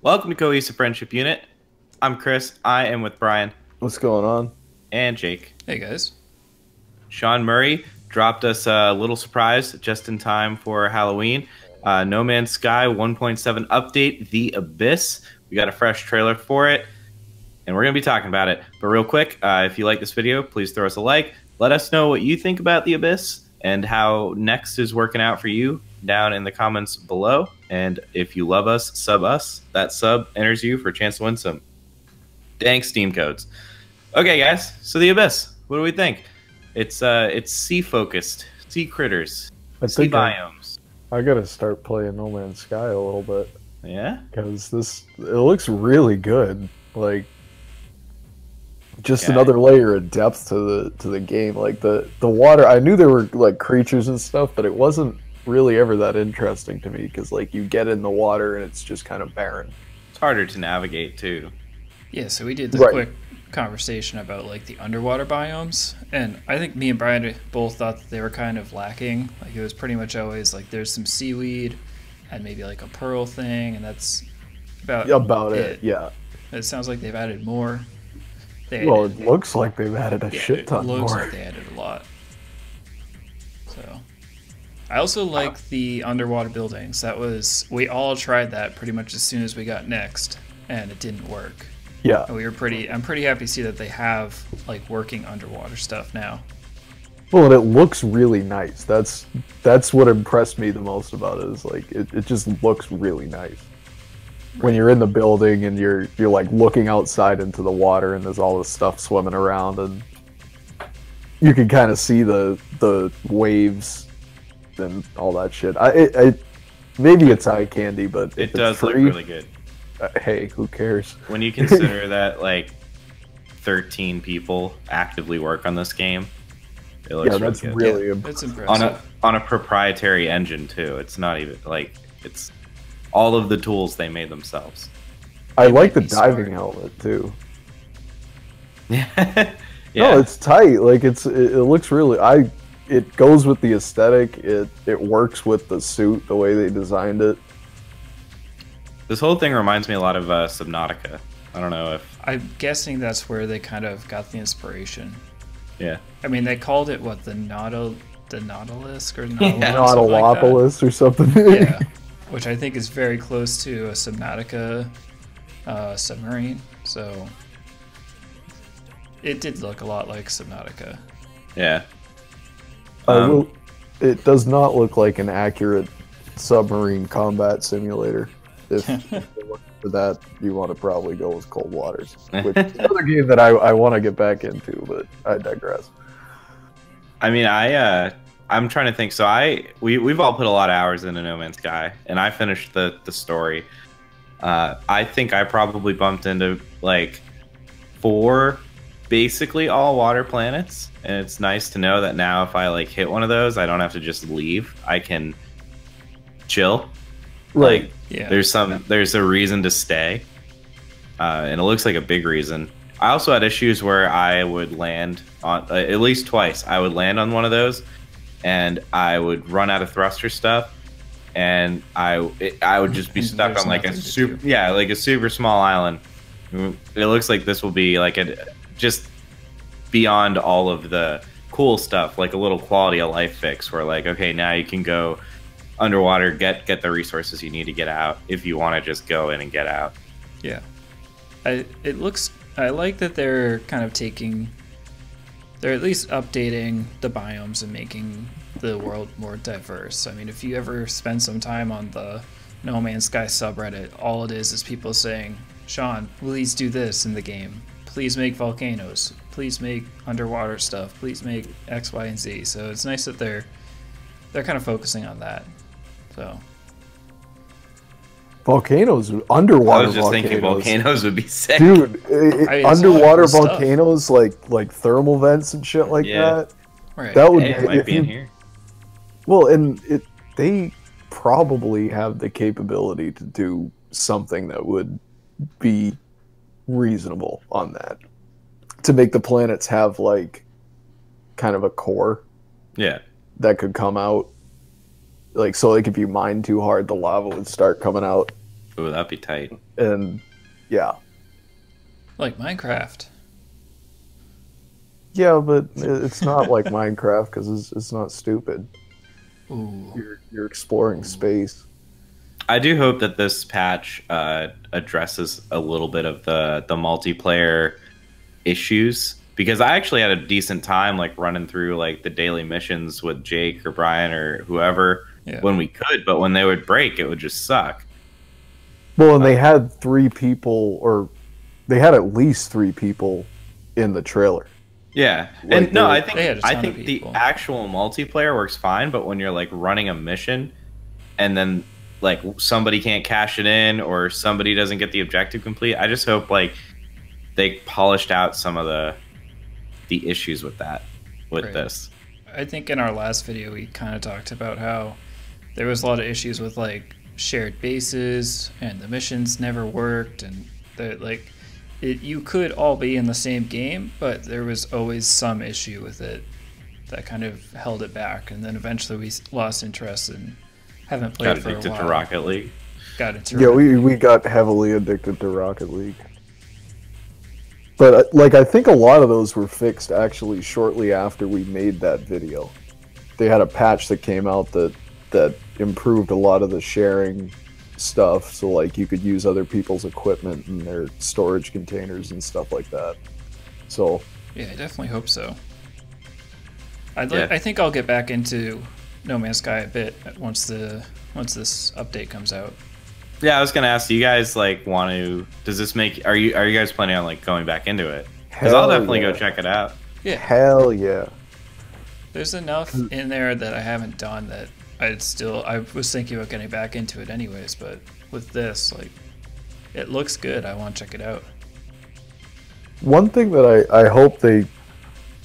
Welcome to Cohesive Friendship Unit. I'm Chris. I am with Brian What's going on? and Jake. Hey guys. Sean Murray dropped us a little surprise just in time for Halloween. Uh, no Man's Sky 1.7 update, The Abyss. We got a fresh trailer for it, and we're going to be talking about it. But real quick, uh, if you like this video, please throw us a like. Let us know what you think about The Abyss and how Next is working out for you down in the comments below. And if you love us, sub us. That sub enters you for a chance to win some dank Steam codes. Okay, guys. So The Abyss. What do we think? It's uh, it's sea focused, sea critters, I sea think I, biomes. I gotta start playing No Man's Sky a little bit Yeah. because this it looks really good. Like just Okay. another layer of depth to the to the game. Like the the water. I knew there were like creatures and stuff, but it wasn't really ever that interesting to me because like you get in the water and it's just kind of barren. It's harder to navigate too. Yeah, so we did the Right. quick conversation about like the underwater biomes, and I think me and Brian both thought that they were kind of lacking. Like it was pretty much always like there's some seaweed and maybe like a pearl thing, and that's about About it, yeah. It sounds like they've added more. They Well, added- it looks like they've added a yeah, shit it looks more. like they added a lot. I also oh. like the underwater buildings. That was we all tried that pretty much as soon as we got next, and it didn't work. Yeah, And we were pretty. I'm pretty happy to see that they have like working underwater stuff now. Well, and it looks really nice. That's that's what impressed me the most about it. Is like it, it just looks really nice. When you're in the building and you're you're like looking outside into the water and there's all this stuff swimming around and you can kind of see the the waves and all that shit. I, it, I maybe it's eye candy, but It does it's look really good. uh, hey, who cares? When you consider that like 13 people actively work on this game, it looks Yeah, really that's good. really yeah, imp- it's impressive. on a on a proprietary engine too. It's not even like it's all of the tools they made themselves. I like the be smart. diving helmet too. yeah. No, it's tight. Like it's it, it looks really I it goes with the aesthetic. It it works with the suit the way they designed it. this whole thing reminds me a lot of uh, Subnautica. I don't know if I'm guessing that's where they kind of got the inspiration. yeah. I mean, they called it what the Nautil, the Nautilus or Yeah. Nautilus, something like. Nautilopolis or something. yeah, which I think is very close to a Subnautica uh, submarine. So it did look a lot like Subnautica. Yeah. I Um, will, it does not look like an accurate submarine combat simulator. If for that, you want to probably go with Cold Waters, which is another game that I, I want to get back into, but I digress. I mean, I uh, I'm trying to think. So I we we've all put a lot of hours into No Man's Sky, and I finished the the story. Uh, I think I probably bumped into like four basically all water planets, and it's nice to know that now if I like hit one of those, I don't have to just leave. I can chill. Like Yeah. there's some there's a reason to stay, uh, and it looks like a big reason. I also had issues where I would land on uh, at least twice. I would land on one of those, and I would run out of thruster stuff, and I it, I would just be stuck on like a super yeah like a super small island. It looks like this will be like a just beyond all of the cool stuff, like a little quality of life fix where like okay now you can go underwater get get the resources you need to get out if you want to just go in and get out. Yeah. I it looks I like that they're kind of taking they're at least updating the biomes and making the world more diverse. I mean, if you ever spend some time on the No Man's Sky subreddit, all it is is people saying, "Sean, please do this in the game. Please make volcanoes. Please make underwater stuff. Please make X, Y, and Z." So it's nice that they're they're kind of focusing on that. So Volcanoes, underwater. I underwater was just volcanoes. thinking volcanoes would be sick. Dude, i- i- I mean, underwater cool stuff. volcanoes like like thermal vents and shit like Yeah. that. right. That would Hey, it might if be in here. Well, and it they probably have the capability to do something that would be reasonable on that. To make the planets have like kind of a core Yeah. that could come out. Like so like if you mine too hard the lava would start coming out Ooh, that'd be tight. and yeah, Like Minecraft. yeah, but it's not like Minecraft because it's, it's not stupid. Ooh. You're you're exploring space. I do hope that this patch uh, addresses a little bit of the the multiplayer issues because I actually had a decent time like running through like the daily missions with Jake or Brian or whoever Yeah. when we could, but when they would break, it would just suck. Well, and they had three people, or they had at least three people in the trailer. Yeah, Like and no, they- I think They had a I ton think the actual multiplayer works fine, but when you're like running a mission, and then like somebody can't cash it in or somebody doesn't get the objective complete, I just hope like they polished out some of the the issues with that with Right. this. I think in our last video we kind of talked about how there was a lot of issues with like shared bases and the missions never worked and that like it, you could all be in the same game, but there was always some issue with it that kind of held it back, and then eventually we lost interest and haven't played Got it for a addicted while. to Rocket League. Got into Yeah, we we got heavily addicted to Rocket League. But uh, like I think a lot of those were fixed actually shortly after we made that video. They had a patch that came out that that improved a lot of the sharing stuff so like you could use other people's equipment and their storage containers and stuff like that. So, Yeah, I definitely hope so. I'd li- Yeah. I think I'll get back into No Man's Sky a bit once the once this update comes out. Yeah, I was gonna ask. Do you guys like want to? Does this make? Are you are you guys planning on like going back into it? Because I'll definitely yeah. go check it out. Yeah, hell yeah. there's enough in there that I haven't done that I'd still I was thinking about getting back into it anyways, but with this like it looks good. I want to check it out. One thing that I, I hope they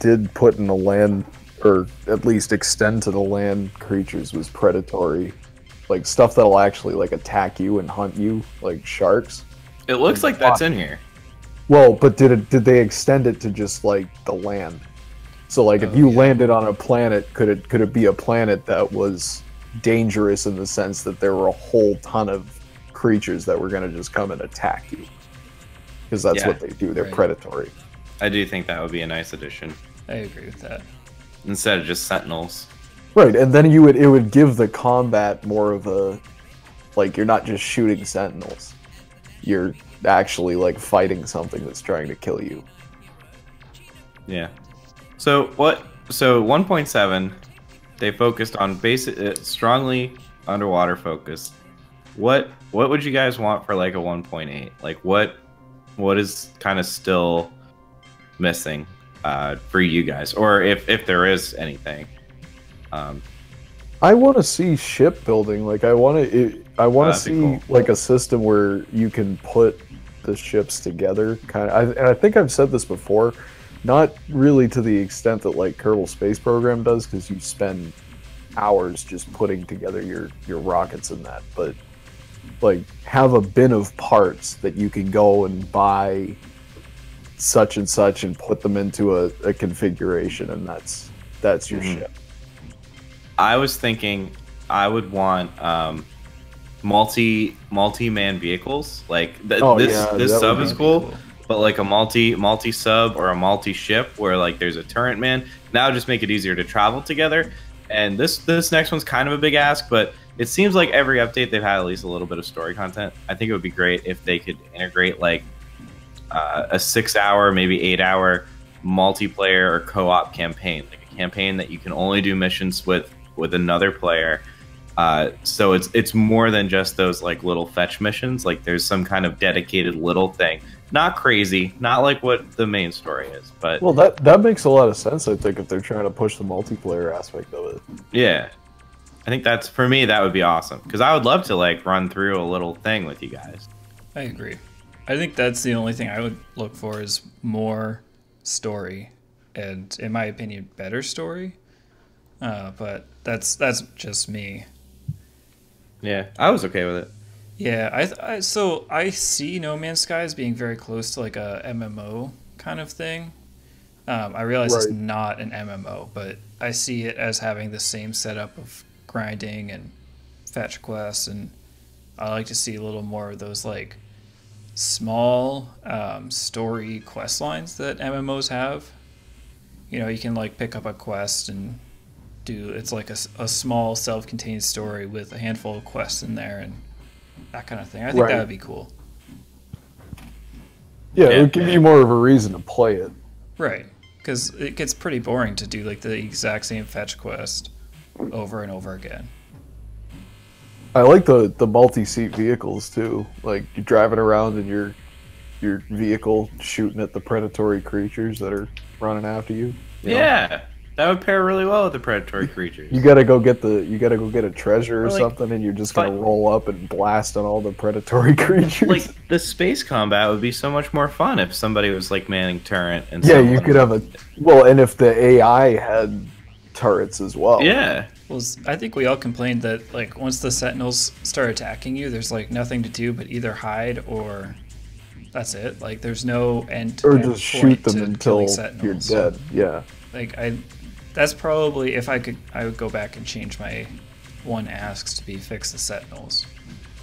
did put in the land, or at least extend to the land creatures, was predatory, like stuff that'll actually like attack you and hunt you, like sharks. It looks like that's in here. Well, but did it did they extend it to just like the land? So like if Oh, you yeah. landed on a planet, could it could it be a planet that was dangerous in the sense that there were a whole ton of creatures that were going to just come and attack you? Because that's Yeah. what they do. They're Right. predatory. I do think that would be a nice addition I agree with that. Instead of just sentinels. Right, and then you would it would give the combat more of a like you're not just shooting sentinels. You're actually like fighting something that's trying to kill you. Yeah. So what? So 1.7, they focused on basic, uh, strongly underwater focused. What what would you guys want for like a 1.8? Like what what is kind of still missing uh, for you guys, or if if there is anything? Um, I want to see shipbuilding. Like I want to I want to see cool. like a system where you can put the ships together kind of I, and I think I've said this before, not really to the extent that like Kerbal Space Program does cuz you spend hours just putting together your your rockets and that, but like have a bin of parts that you can go and buy such and such and put them into a, a configuration and that's that's your Mhm. ship. I was thinking I would want um, multi multi man vehicles. Like th- Oh, this yeah, this sub is be cool, but like a multi multi sub or a multi ship where like there's a turret man. Now just make it easier to travel together. And this this next one's kind of a big ask, but it seems like every update they've had at least a little bit of story content. I think it would be great if they could integrate like uh, a six hour, maybe eight hour multiplayer or co-op campaign, like a campaign that you can only do missions with with another player. Uh, so it's it's more than just those like little fetch missions. Like there's some kind of dedicated little thing. Not crazy, not like what the main story is, but Well, that that makes a lot of sense. I think if they're trying to push the multiplayer aspect of it. yeah. I think that's for me. That would be awesome because I would love to like run through a little thing with you guys. I agree. I think that's the only thing I would look for is more story, and in my opinion, better story. Uh, but that's that's just me. Yeah, I was okay with it. Yeah, I, I so I see No Man's Sky as being very close to like a MMO kind of thing. Um, I realize it's not an MMO, but I see it as having the same setup of grinding and fetch quests, and I like to see a little more of those like small um, story quest lines that MMOs have. You know, you can like pick up a quest and do it's like a, a small self-contained story with a handful of quests in there and that kind of thing. I think Right. that would be cool. Yeah, it would give you more of a reason to play it. Right. Because it gets pretty boring to do like the exact same fetch quest over and over again. I like the the multi-seat vehicles too. Like you're driving around in your your vehicle, shooting at the predatory creatures that are running after you. you know? Yeah, that would pair really well with the predatory creatures. You gotta go get the you gotta go get a treasure or Or, like, something, and you're just gonna roll up and blast on all the predatory creatures. like the space combat would be so much more fun if somebody was like manning turret and yeah, you could have a well, and if the AI had turrets as well. yeah Well, I think we all complained that like once the sentinels start attacking you, there's like nothing to do but either hide or that's it. Like there's no end. or end just shoot them until you're dead. Yeah. Like I, that's probably if I could, I would go back and change my one asks to be fix the sentinels,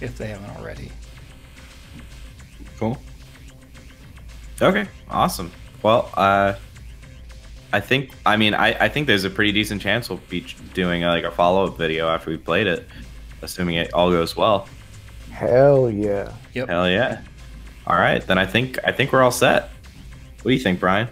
if they haven't already. cool okay awesome well uh i think i mean i i think there's a pretty decent chance we'll be doing uh, like a follow-up video after we played it assuming it all goes well Hell yeah. Yep. hell yeah all right then i think i think we're all set what do you think brian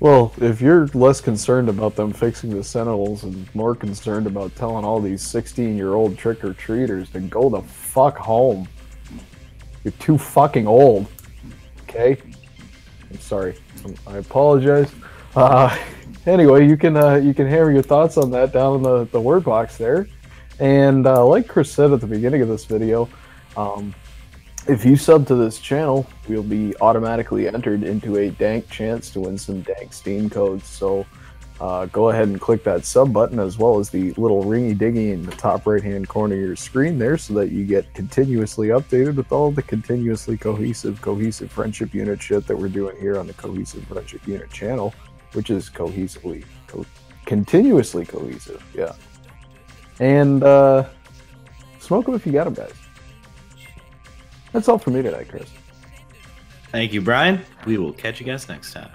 Well, if you're less concerned about them fixing the Sentinels and more concerned about telling all these 16 year old trick or treaters to go the fuck home, you're too fucking old. Okay? I'm sorry. I apologize. Uh, anyway, you can uh, you can hammer your thoughts on that down in the, the word box there. And uh, like Chris said at the beginning of this video, um, if you sub to this channel, you'll be automatically entered into a dank chance to win some dank Steam codes. So uh, go ahead and click that sub button as well as the little ringy dingy in the top right hand corner of your screen there so that you get continuously updated with all the continuously cohesive, cohesive friendship unit shit that we're doing here on the Cohesive Friendship Unit channel, which is cohesively, co- continuously cohesive. Yeah. And uh, smoke them if you got them, guys. That's all for me tonight, Chris. thank you brian we will catch you guys next time